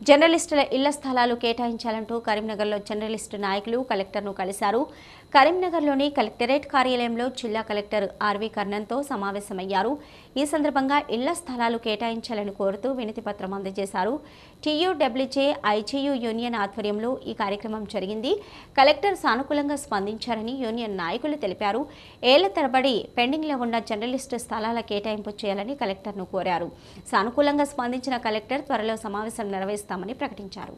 జర్నలిస్టుల ఇళ్ళ స్థలాలు కేటాయించాలంటూ కరీంనగర్లో జర్నలిస్టు నాయకులు కలెక్టర్ను కలిశారు. కరీంనగర్లోని కలెక్టరేట్ కార్యాలయంలో జిల్లా కలెక్టర్ ఆర్వి కర్ణన్తో సమావేశమయ్యారు. ఈ సందర్భంగా ఇళ్ళ స్థలాలు కేటాయించాలని కోరుతూ వినతిపత్రం అందజేశారు. టీయూడబ్ల్యూజే ఐజీయూ యూనియన్ ఆధ్వర్యంలో ఈ కార్యక్రమం జరిగింది. కలెక్టర్ సానుకూలంగా స్పందించారని యూనియన్ నాయకులు తెలిపారు. ఏళ్ళ తరబడి పెండింగ్లో ఉన్న జర్నలిస్టు స్థలాల కేటాయింపు చేయాలని కలెక్టర్ను కోరారు. సానుకూలంగా స్పందించిన కలెక్టర్ త్వరలో సమావేశం చేస్తామని ప్రకటించారు.